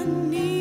I need.